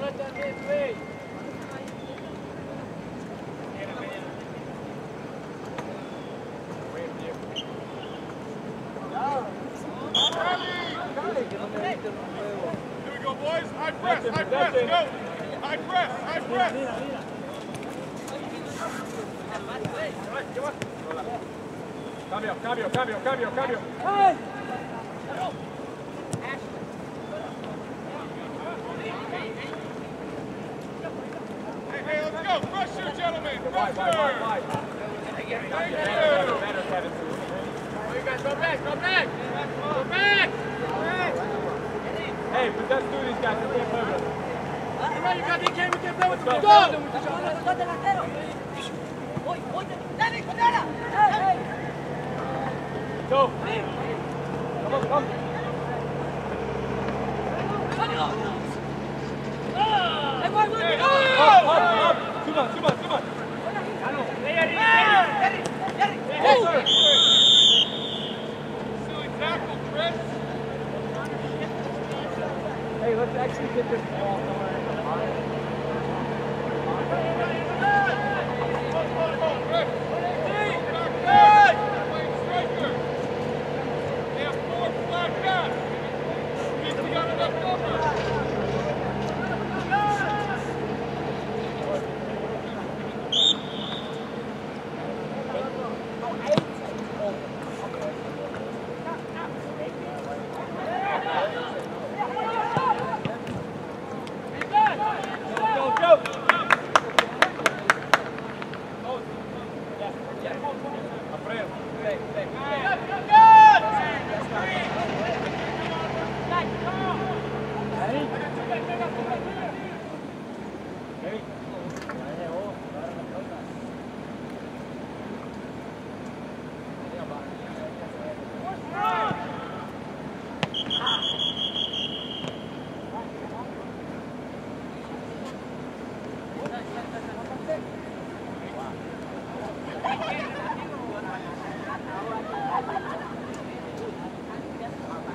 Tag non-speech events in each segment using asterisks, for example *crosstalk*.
Let that man play. Cambio, cambio, cambio, cambio,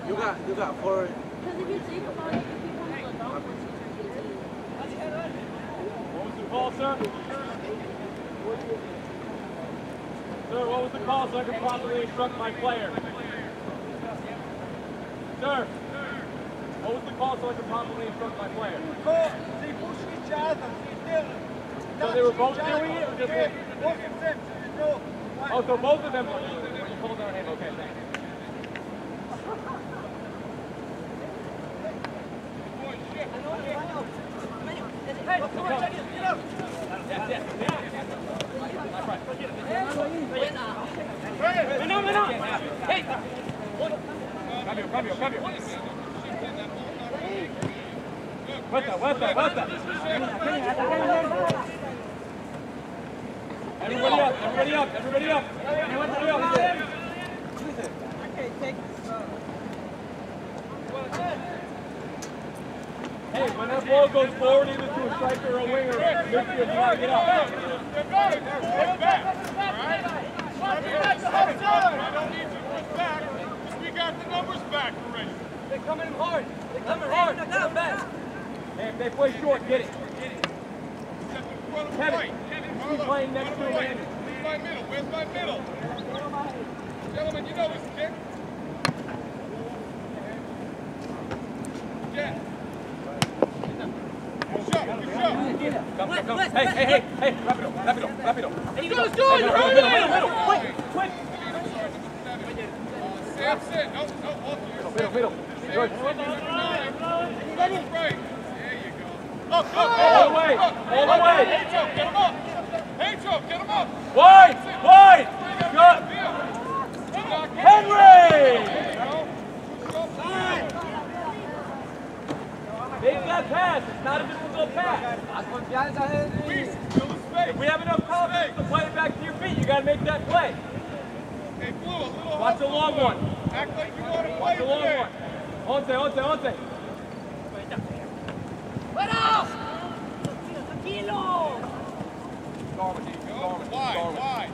You got, you got four. Because if you think about it, if you want to go down, What was the call, sir? Sir, what was the call so I can properly instruct my player? Sir, what was the call so I can properly instruct my player? So they were both doing it or just one? Oh, so both of them when you pulled their hand. Okay, thanks. Cambio, cambio, cambio. Vuelta, vuelta, vuelta. Everybody up, Hey, when that ball goes forward either to a striker or a winger, push back, because we got the numbers back already. They're coming hard. They're coming fast. Hey, if they play short, get it. Step in front of Kevin, White. Kevin, Marlo, keep playing next Marlo to him, White. Andy. Where's my middle? Where's my middle? Gentlemen, you know this kick. Jen. Good shot, good shot. Come, come, come. Hey, hey, hey, hey, rápido, rápido, rápido. Let's go, let's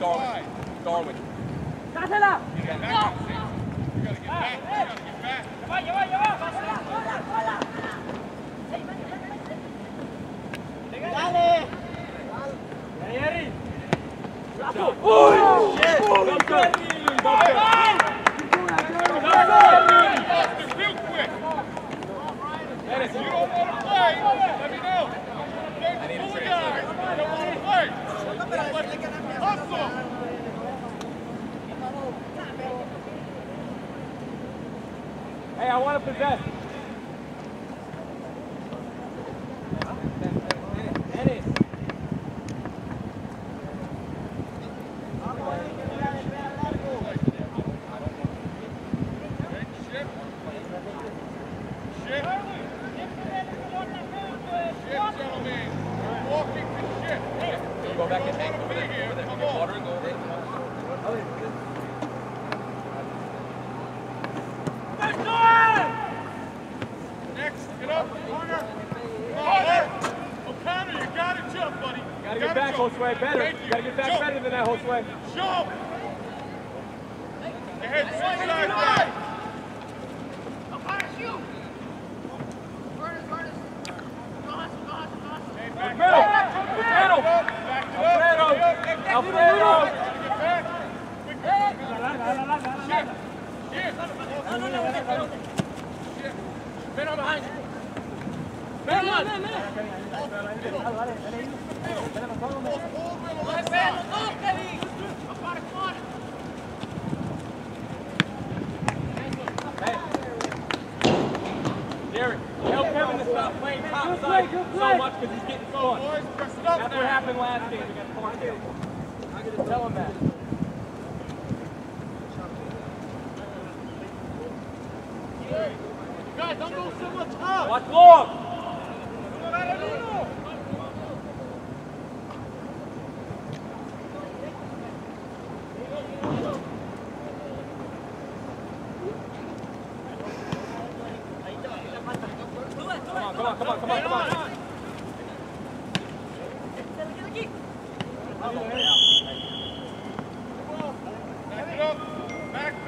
Darwin. Darwin. Darwin. Cásela! Get back. You gotta get back. You gotta get back. Lleva, lleva, lleva. Cásela, cola, cola. Dale. Dale, Jerry. Bravo. Uy. Yes. Go, go. Real quick. Dennis, you don't want to play, let me know. I need to play. Don't want to play. Hey, I want to possess.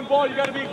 one ball, you got to be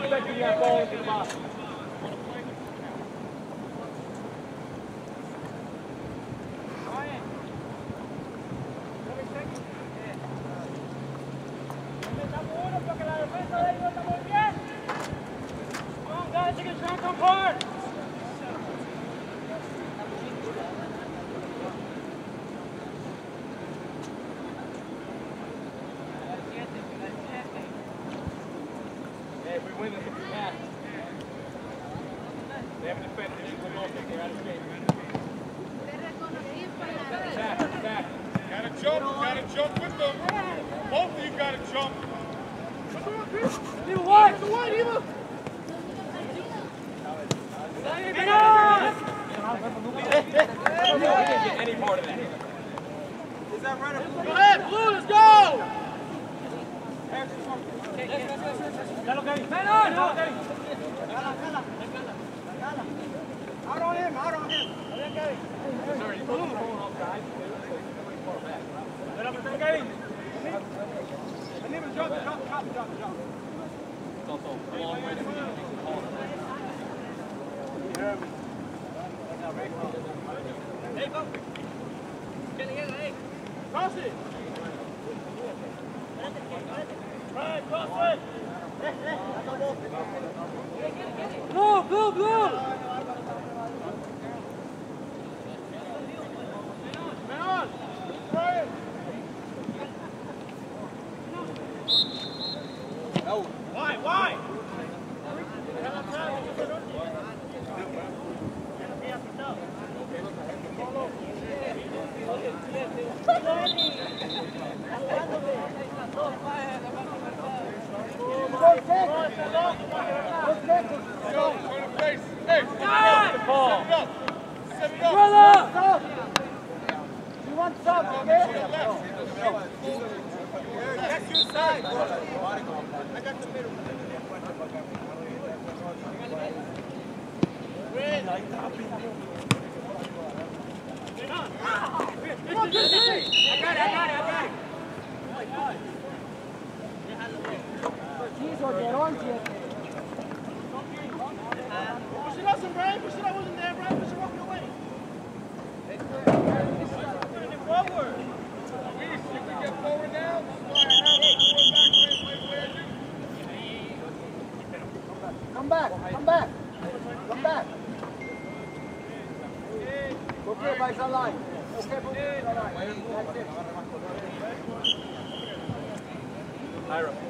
Ira,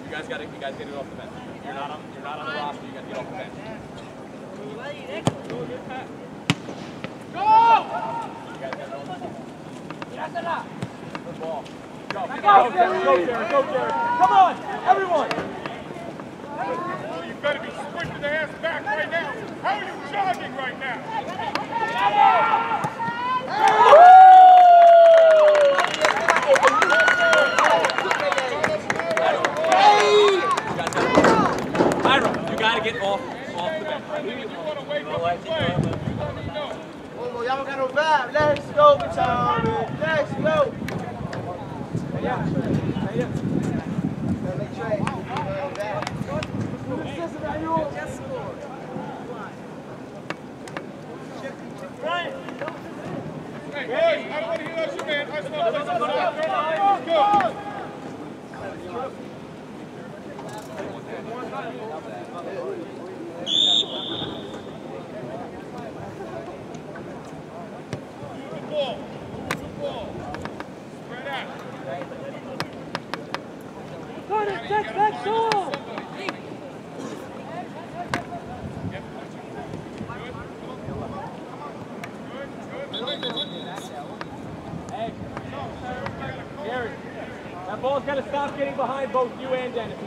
you guys got to you guys got to get off the bench. You're not on you're not on the roster. You got to get off the bench. Go! Good ball. Go, go, go, go, Jared, go, Jared. Come on, everyone. Well, you better be sprinting the ass back right now. How are you jogging right now? Yeah. get off, off the bench. Oh, y'all got no vibe. Let's go, Baton. Let's go. Hey, yeah. Hey, yeah. I want to hear that Let's go. Ball's gonna stop getting behind both you and Denis.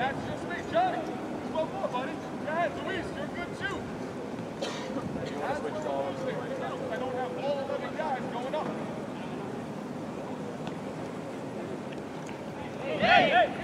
That's just me, Johnny. Just one more, buddy. Yeah, Luis, you're good too. That's where we're losing. I don't have all 11 guys going up. Hey, hey.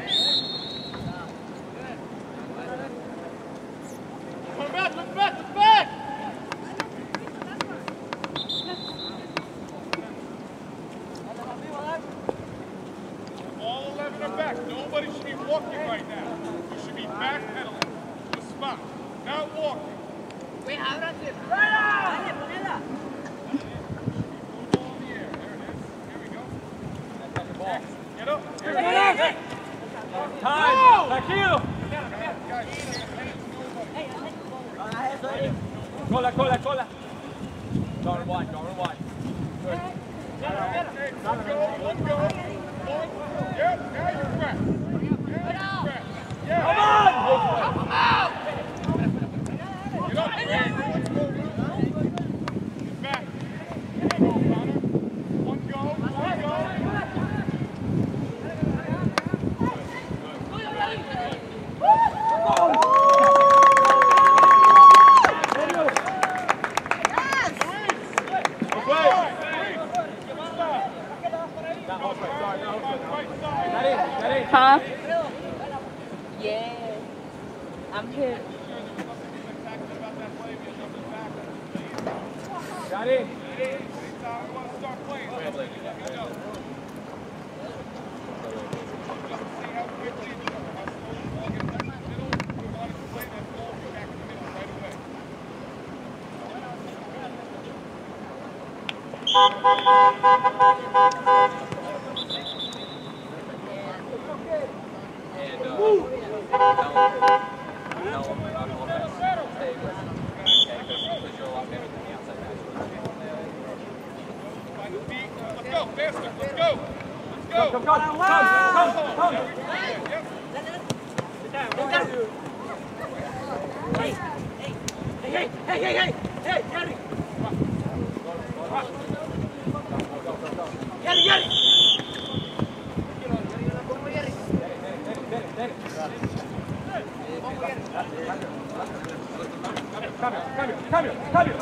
Tabii.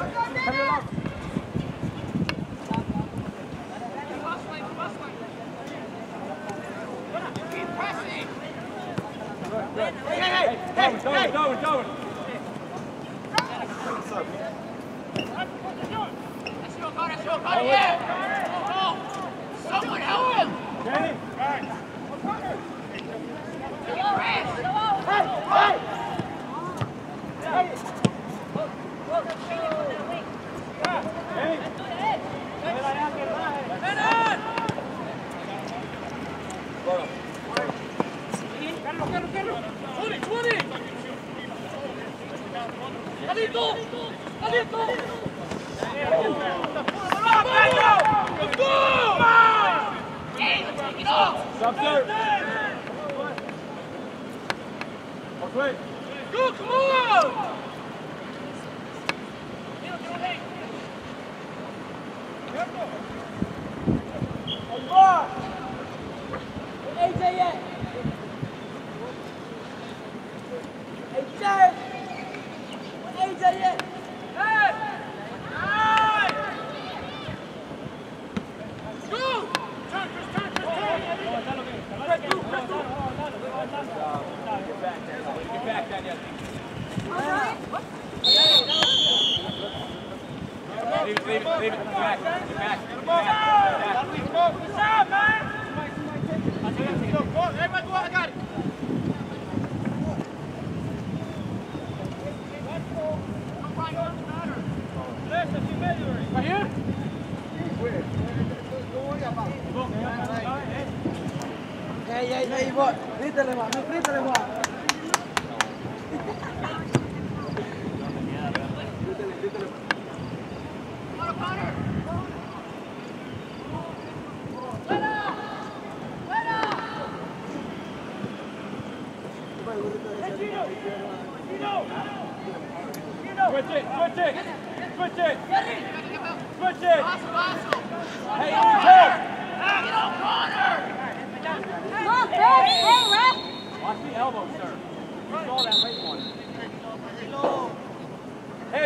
Hey,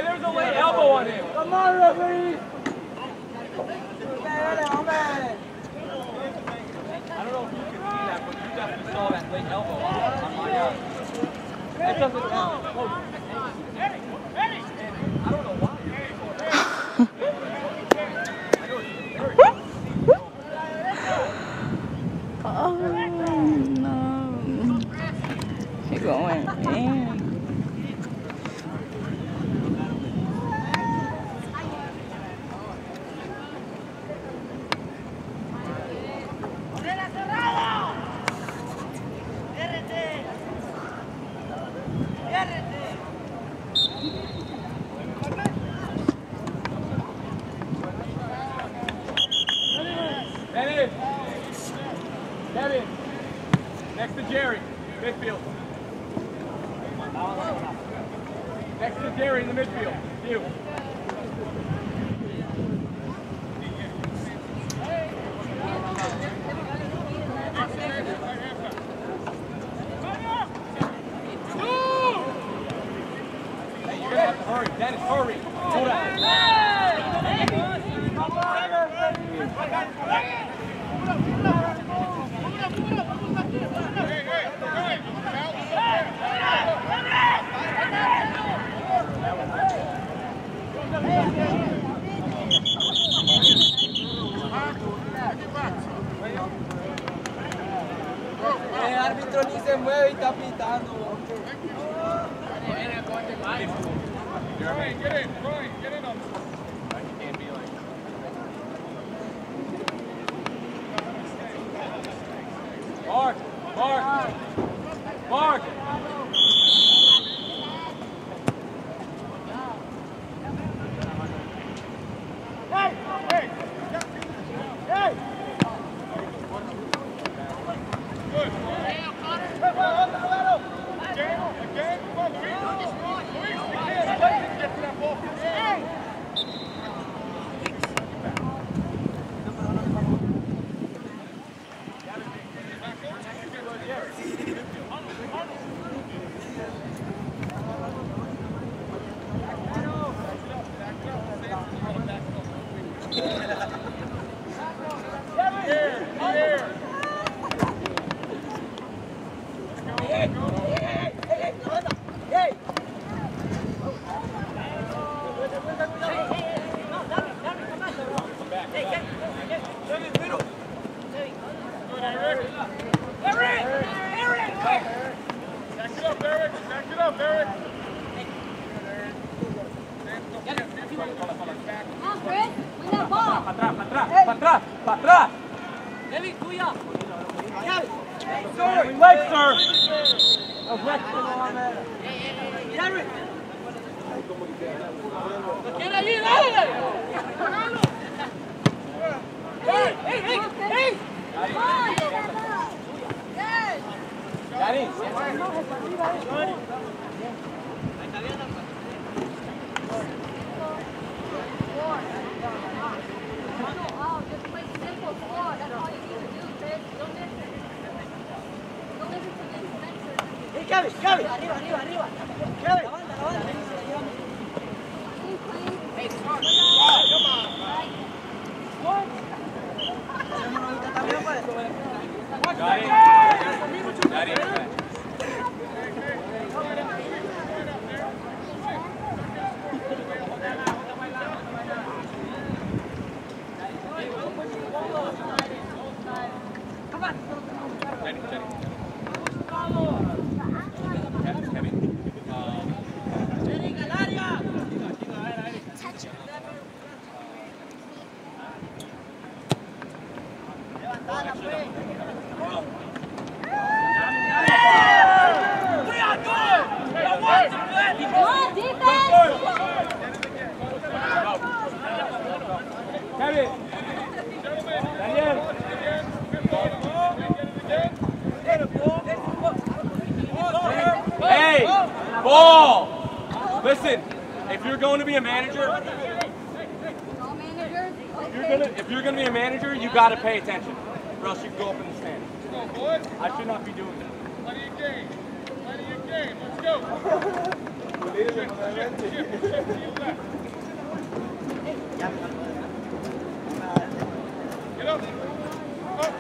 there's a late elbow on him. Come on, referee. I don't know if you can see that, but you definitely saw that late elbow uh, It doesn't count. Up.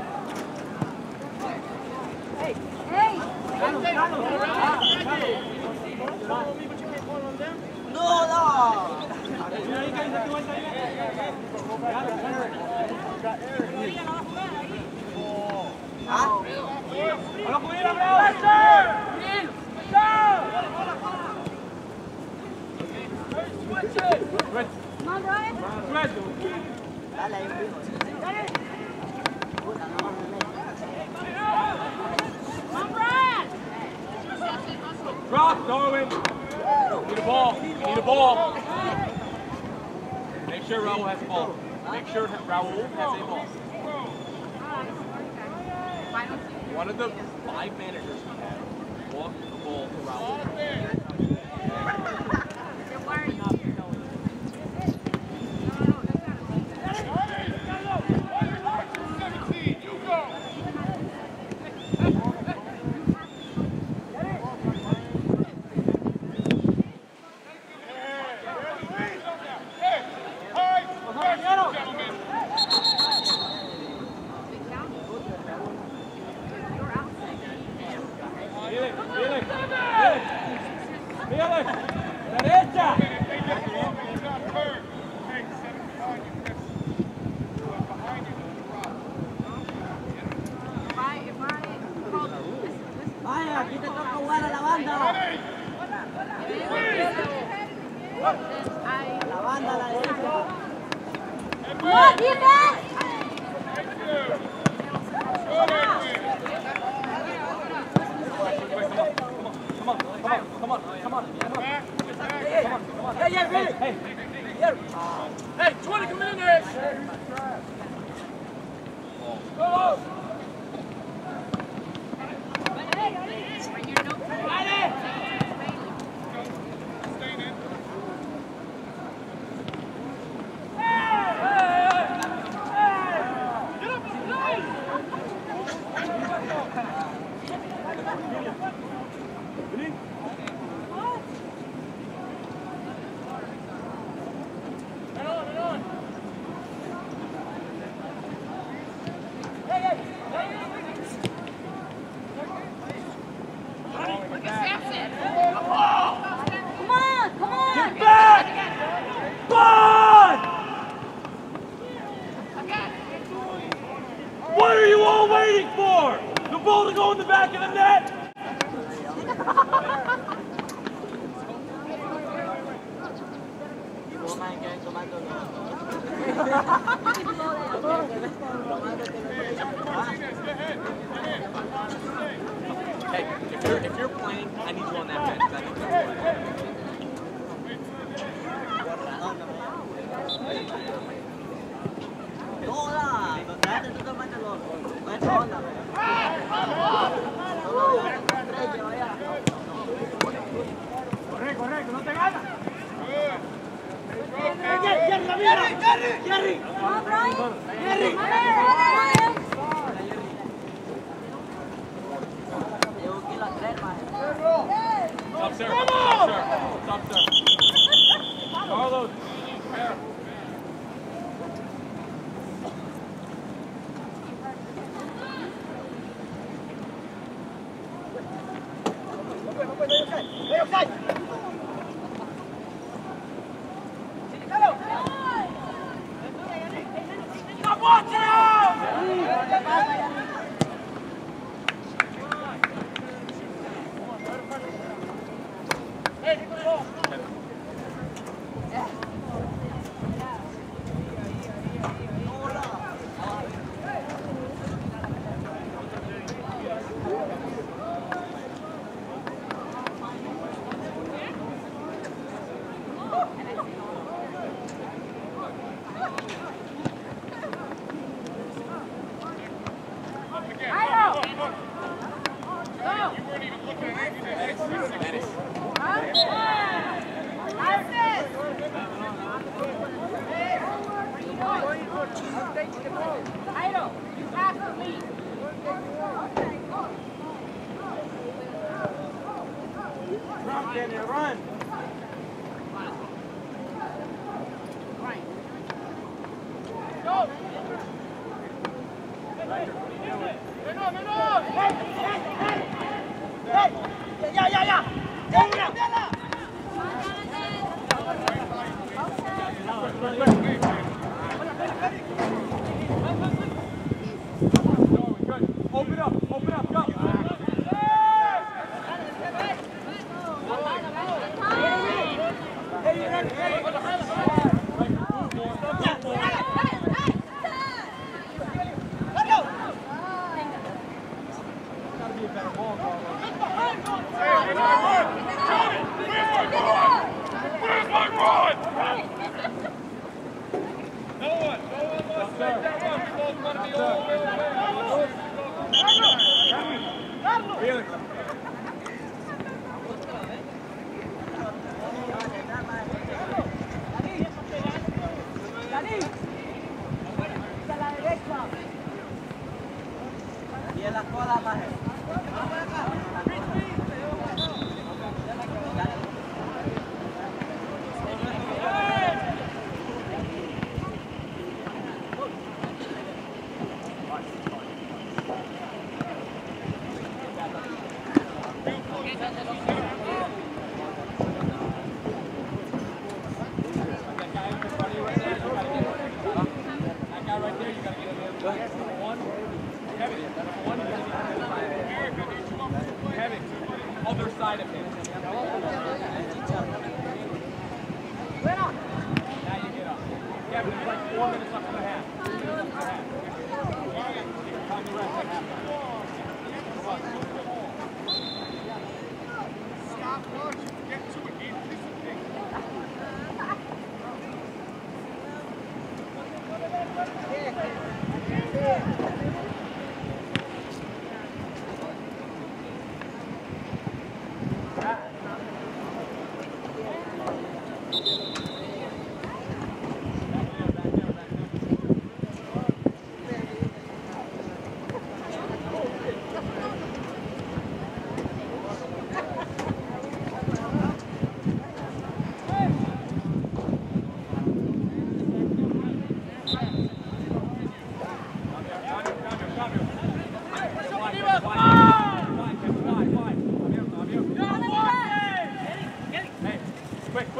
Hey. No, no. Come on, Brian. Dale, ahí un Come on, Brian. Drop, Darwin. Need a ball. Need a ball. Make sure Raul has a ball. Make sure Raul has a ball. one of the five managers Open up, open up, go.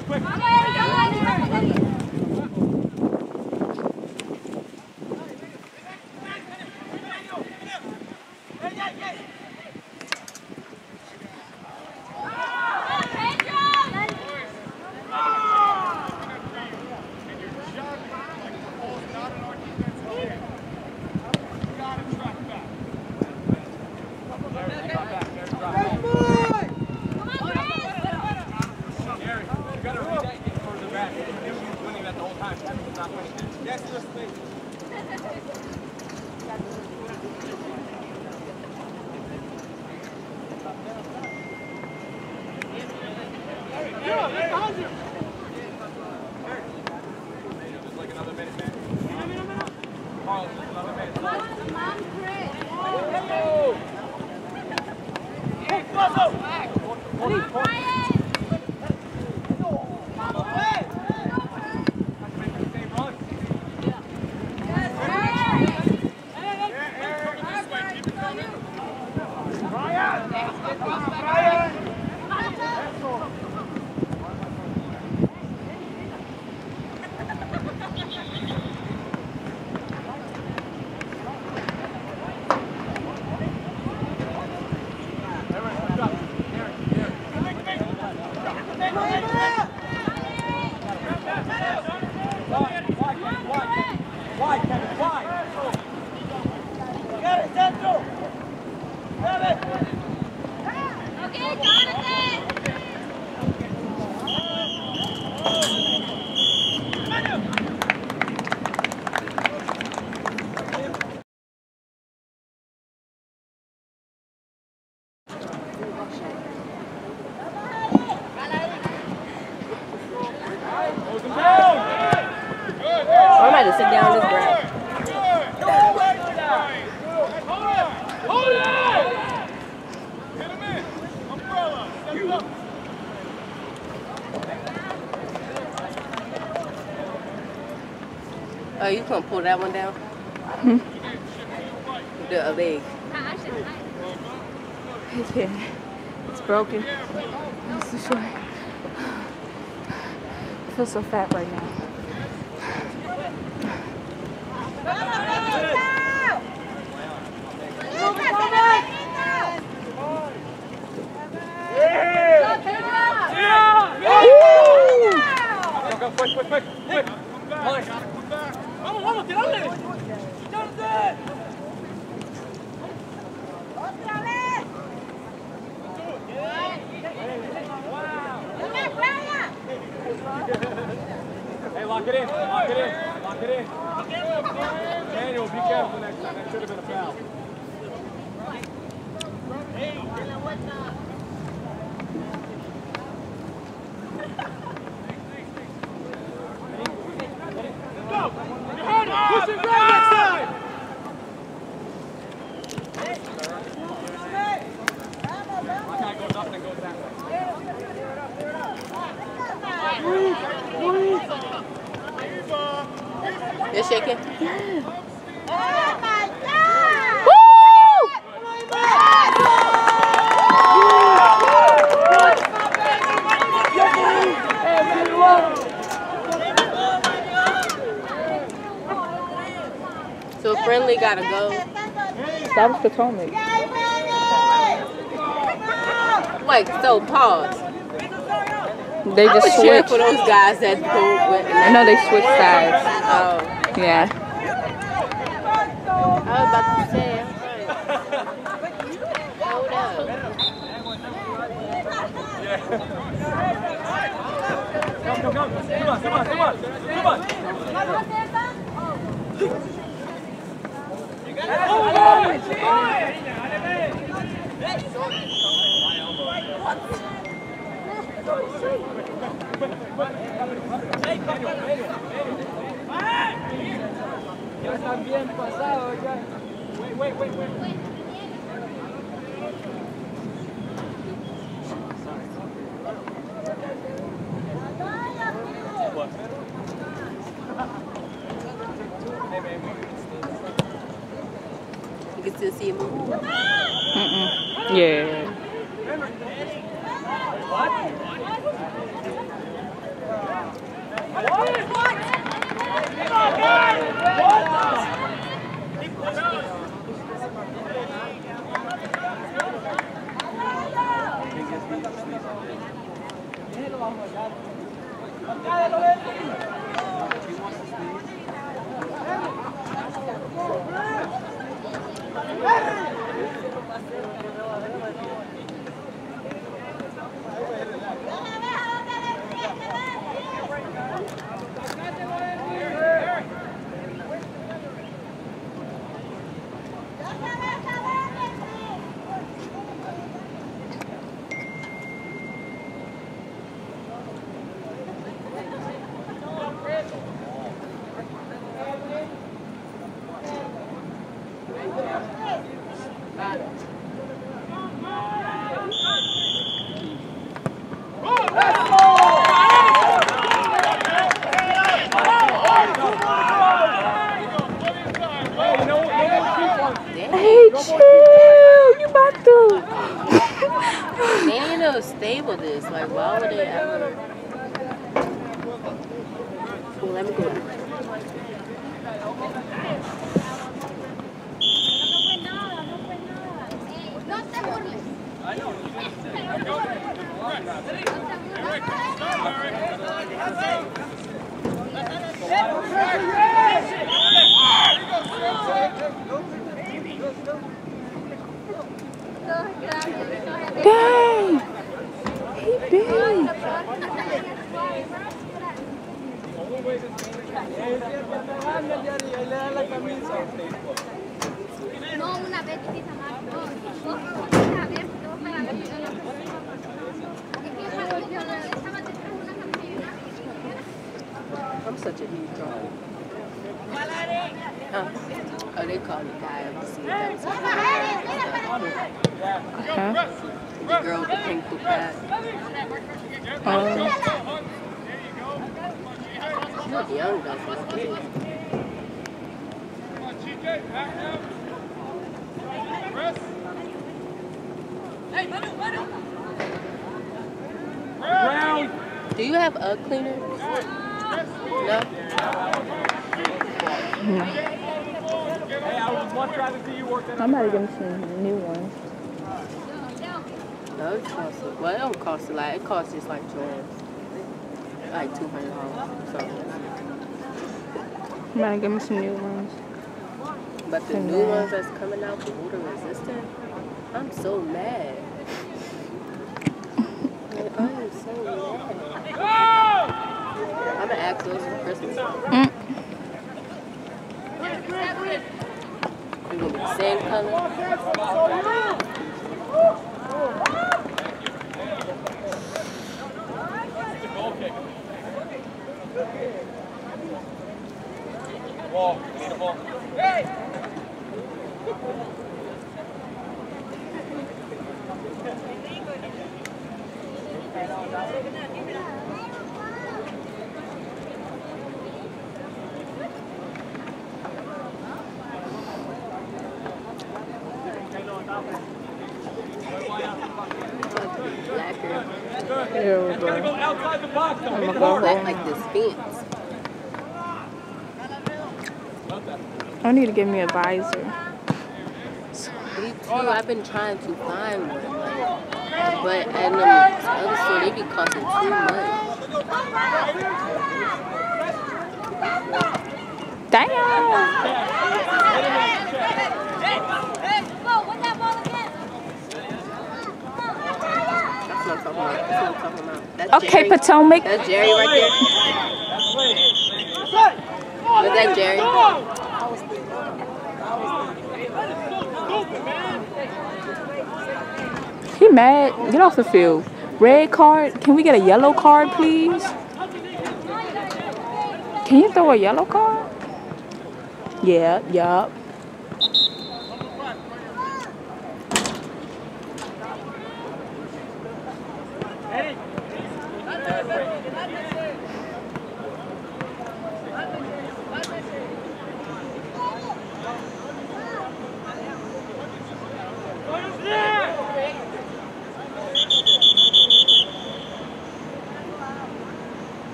quick, quick. gonna pull that one down? Hmm? The leg. Yeah, it's broken. It's too short. I feel so fat right now. That was Potomac. Wait, so pause. They just was cheering switched. for those guys that go with. No, they switched sides. Oh, Yeah. I was about to say. *laughs* Hold up. Come, come, come. Come on, come on, come on. Come on. Ya están bien pasados ya. Wait, wait, wait, wait. You can still see him No, it costs. Well, it don't cost a lot. It costs just like Jordans. Like two hundred dollars. So, I'm about to get him some new ones. but the new ones that's coming out for water resistant, I'm so mad. Like, I am so mad. I'm gonna ask those for Christmas. Mm. You gonna be the same color? ball. Need a ball. Hey! Ew, I'm gonna go outside the box. I'm gonna go like this fence. I need to give me a visor. Me too. I've been trying to find one, like, but at the other store they be costing too much. Damn. Go, win that ball again. That's what I'm talking about. That's what I'm talking about. That's Okay. Potomac. That's Jerry right there. Was that Jerry? Mad. Get off the field. Red card. Can we get a yellow card, please? Can you throw a yellow card? Yeah, yup. What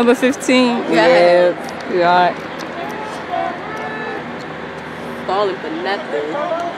Number 15. Yeah. You're right. Falling for nothing.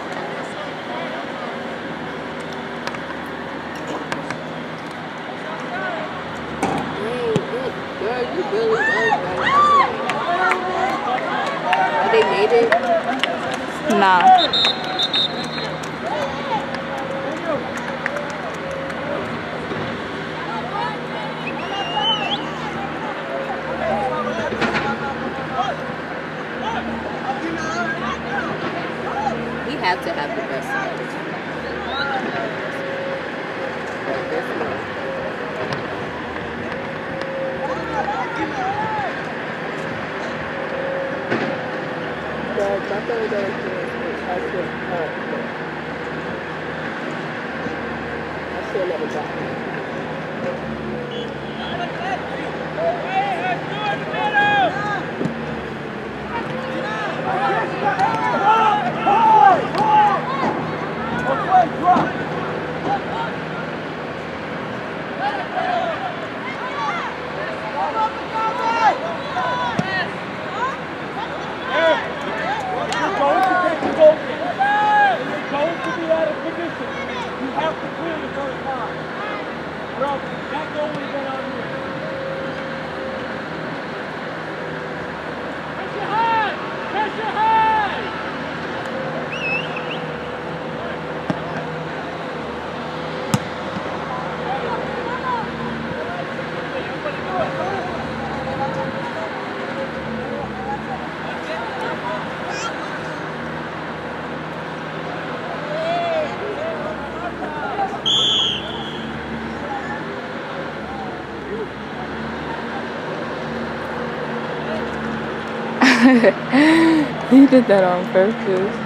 *laughs* he did that on purpose.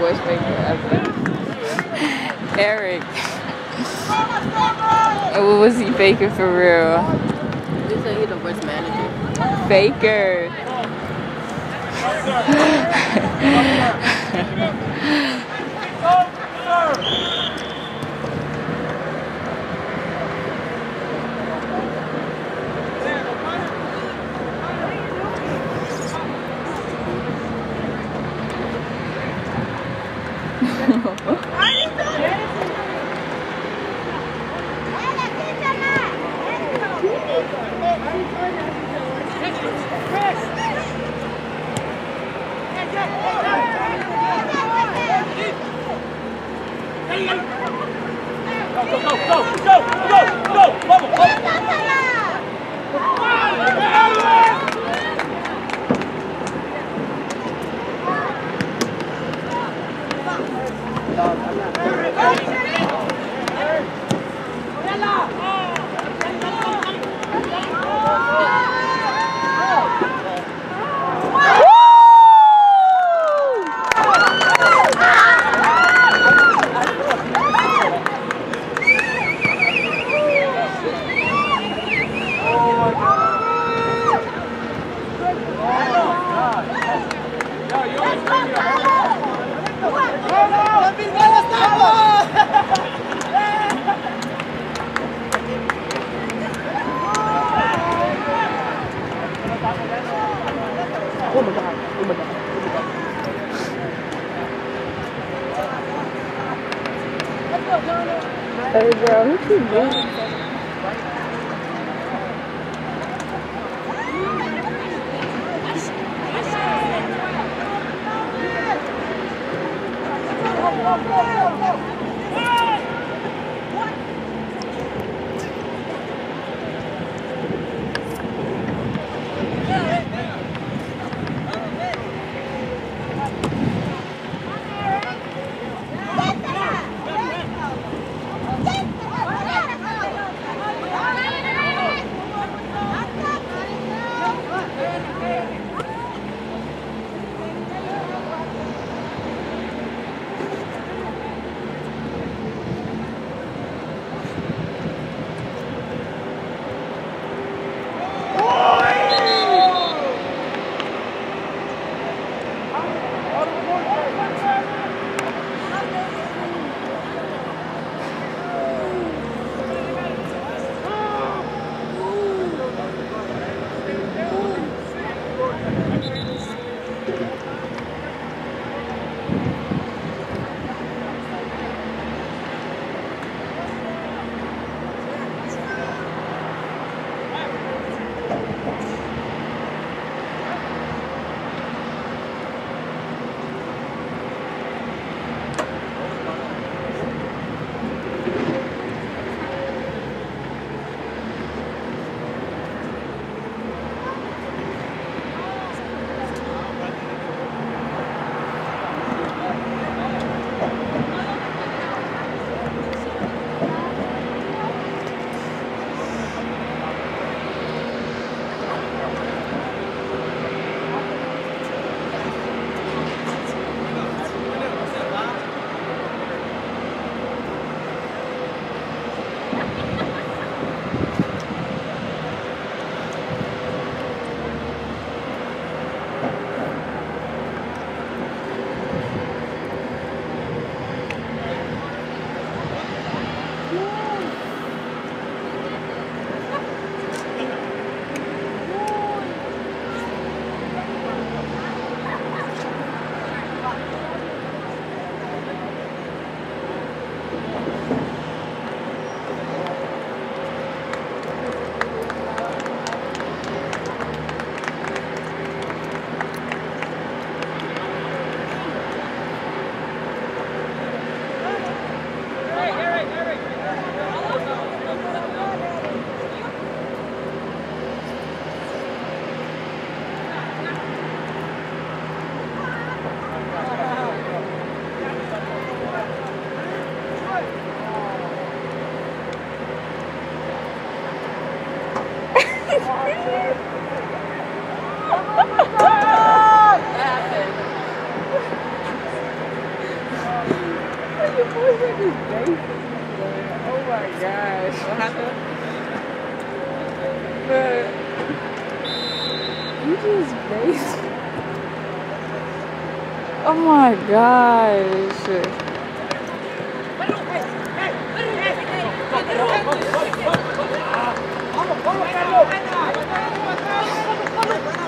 worst paper ever. Eric. what was he baking for real? They say he's the worst manager. Baker. *laughs* *laughs* my gosh.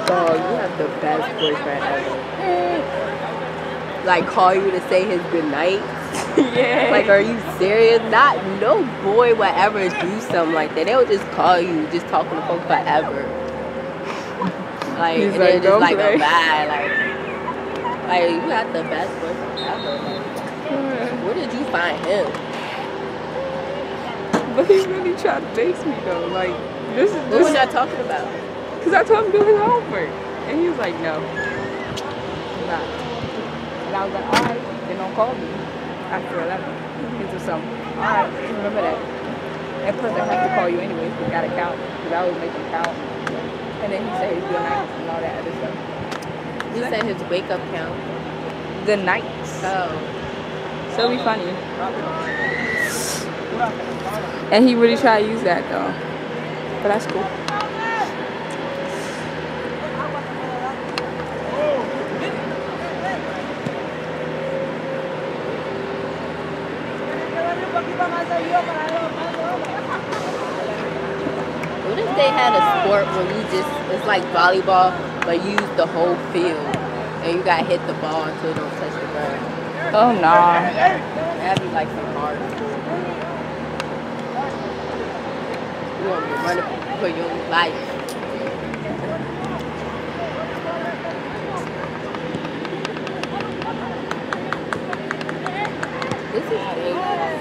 Dog, you have the best boyfriend ever. Like call you to say his goodnight. *laughs* Yeah. Like, are you serious? Not no boy would ever do something like that. They would just call you, just talk on the phone forever. Like, He's and like, then just like play." a bye. Like, like you got the best boyfriend ever. Like, where did you find him? But he really tried to base me though. Like this is What was y'all talking about? because I told him to do his homework, and he was like, no, nah. And I was like, all right, then don't call me after eleven. He was some, all right, remember that. And plus, I have to call you anyways. We gotta count because I always make him count. And then he said he's doing nights and all that other stuff. He said his wake up count. The nights. Oh. So be funny. And he really tried to use that though. But that's cool. What if they had a sport where just it's like volleyball, but you use the whole field and you gotta hit the ball until it don't touch the ground? Oh nah. That'd be like some hard. You want to run for your life. This is dangerous.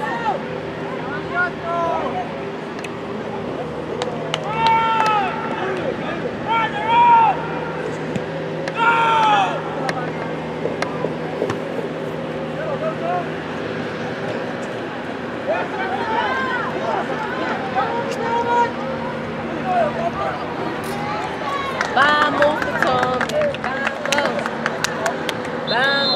Vamos, Tom. Vamos. Vamos,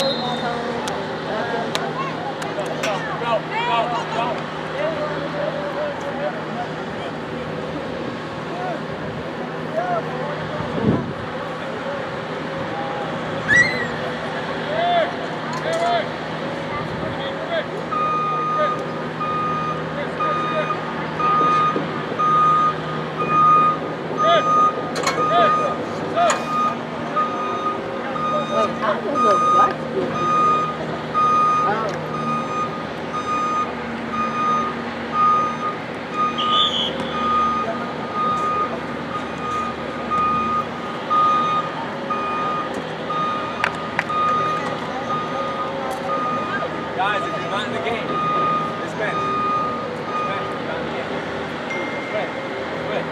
game. Dispense if you're not in the game. Quit. Quit.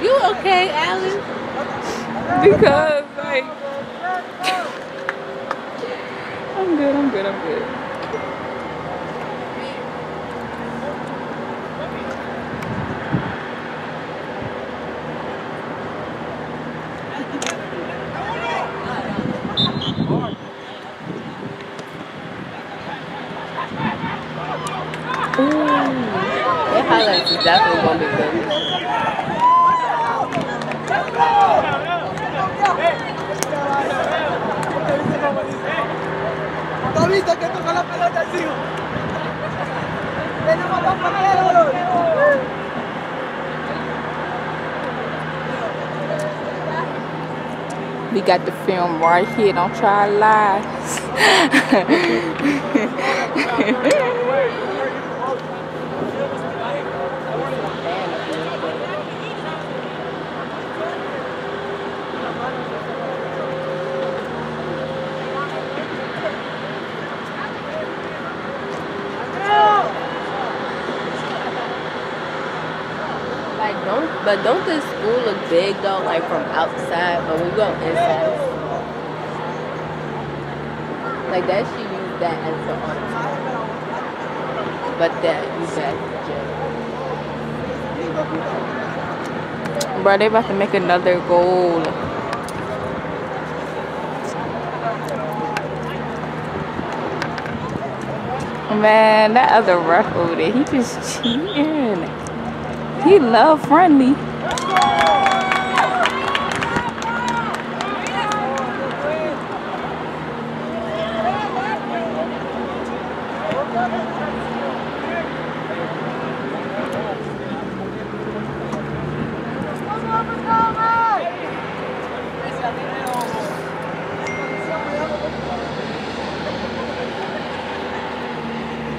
You okay, Alan? Because like I'm good, I'm good, I'm good. Their highlights is definitely gonna be good. Tomito, que toca la pelota encima. Tenemos dos papeles, We got the film right here. Don't try to lie. But don't this school look big though? Like from outside, but we go inside. Like that she used that as her art. But that you as. Bro, they about to make another goal. Man, that other ref over there, he just cheating. He love friendly.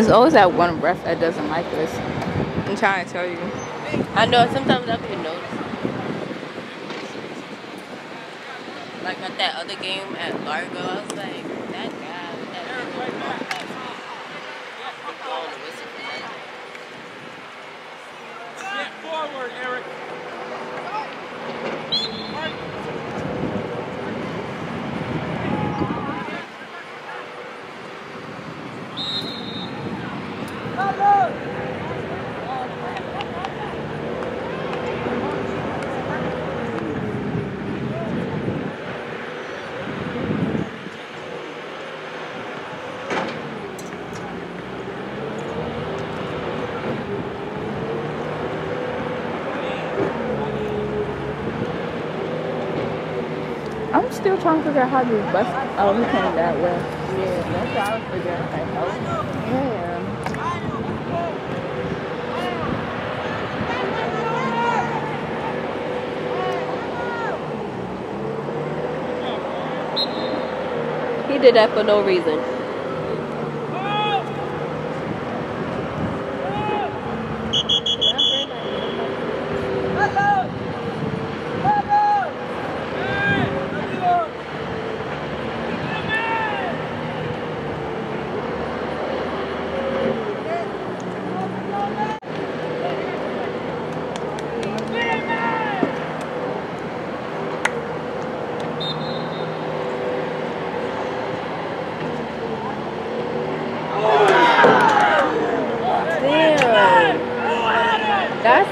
There's always that one ref that doesn't like us. I'm trying to tell you. I know sometimes I can notice. Like at that other game at Largo, I was like, that guy, that blowing the whistle for that. Get forward, Eric. I'm still trying to figure out how to bus. Oh, came that way. Yeah, that's what I was figuring. Oh, yeah. He did that for no reason.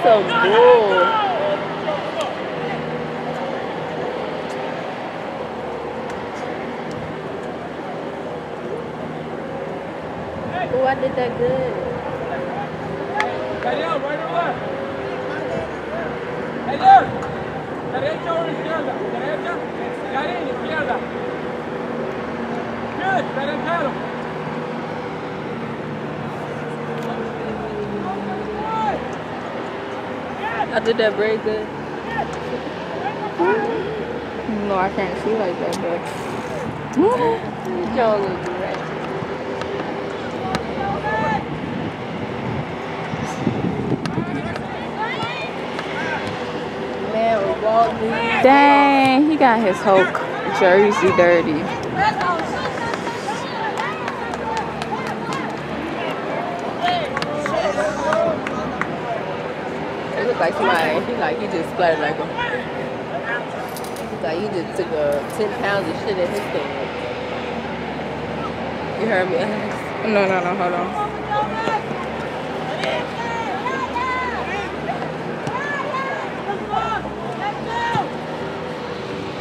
some bull. Oh, I did that good. Daniel, right or left? Hey, Daniel, derecha o izquierda? Derecha, Karin, izquierda. Good, delantero. I did that very good. No, I can't see like that, but. Y'all look Dang, he got his whole jersey dirty. It looked like somebody, he like, he just splattered like a, like he just took a 10 pounds of shit in his pants. You heard me? No, no, no, hold on.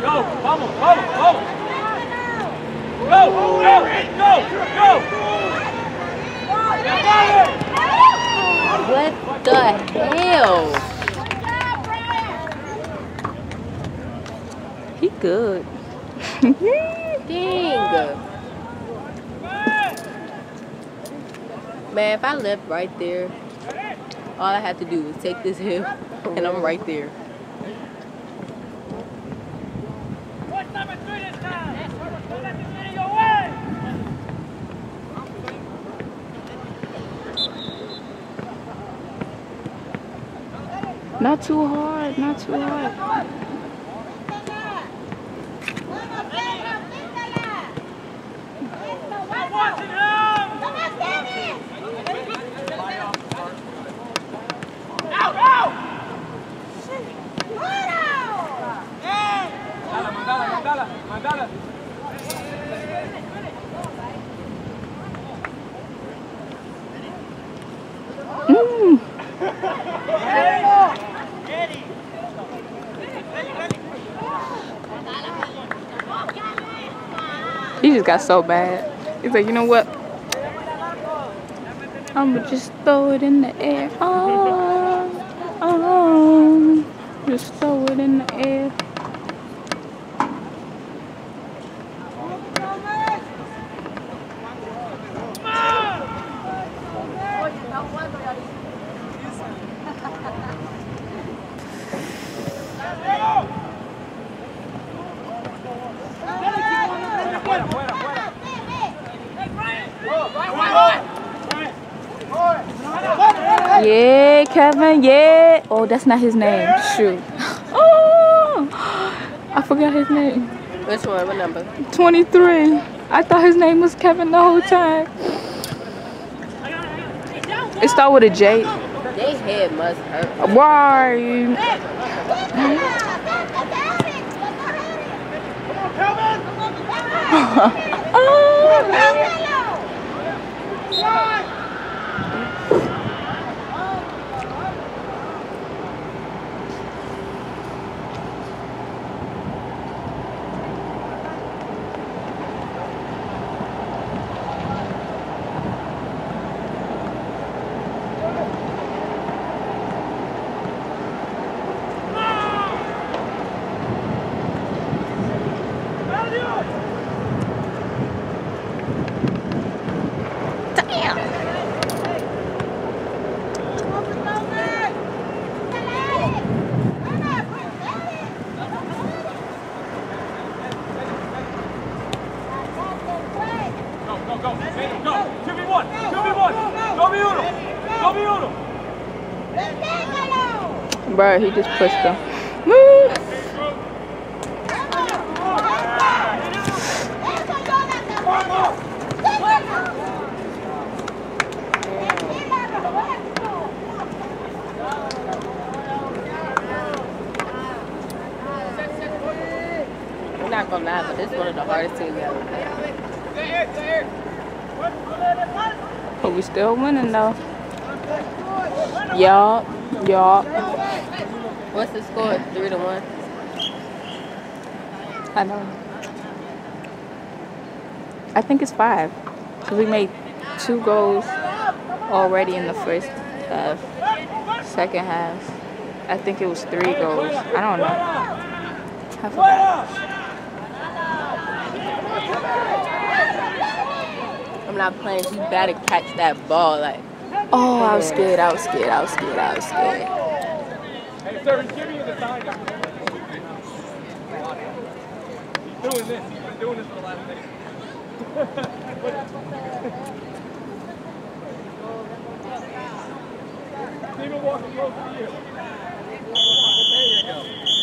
Go, vamos, vamos, vamos. Go, go, go, go. What the hell? He good. Dang. Man, if I left right there, all I had to do was take this hill, and I'm right there. Not too hard, not too hard. I'm watching him. Out, out. Mandala, mandala, mandala, mandala. Mm. He just got so bad. He's like, you know what? I'ma just throw it in the air. Oh, oh, just throw it in the air. Kevin, yeah. Oh, that's not his name. Shoot. Oh, I forgot his name. Which one? What number? 23. I thought his name was Kevin the whole time. It start with a J. They head must hurt. Why? Go, *laughs* *laughs* *laughs* oh. Bro, he just pushed him. I'm not gonna lie, but this is one of the hardest teams ever. But we still winning though. Yup, yup. Three to one. I know. I think it's five. Cause we made two goals already in the first half. Second half, I think it was three goals. I don't know. I forgot. I'm not playing. You better catch that ball. Like, Oh, I was scared. I was scared. I was scared. I was scared. Hey, sir, he's giving you the sign. He's doing this. He's been doing this for the last day. Steven walking close to you. There you go.